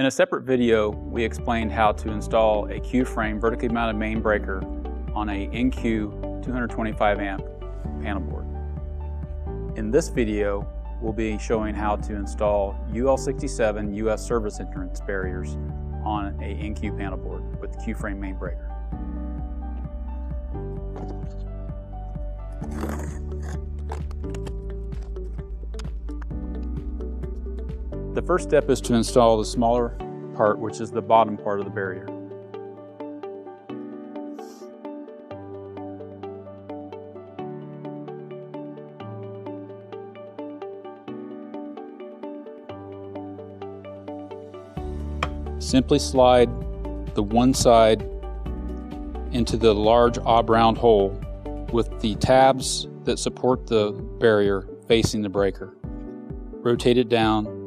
In a separate video, we explained how to install a Q-frame vertically mounted main breaker on a NQ 225 amp panel board. In this video, we'll be showing how to install UL67 US service entrance barriers on a NQ panel board with Q-frame main breaker. The first step is to install the smaller part, which is the bottom part of the barrier. Simply slide the one side into the large odd round hole with the tabs that support the barrier facing the breaker. Rotate it down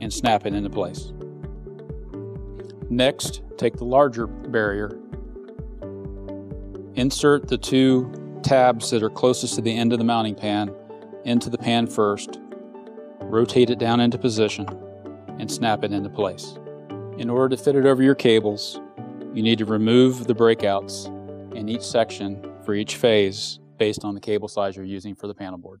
and snap it into place. Next, take the larger barrier, insert the two tabs that are closest to the end of the mounting pan into the pan first, rotate it down into position, and snap it into place. In order to fit it over your cables, you need to remove the breakouts in each section for each phase based on the cable size you're using for the panel board.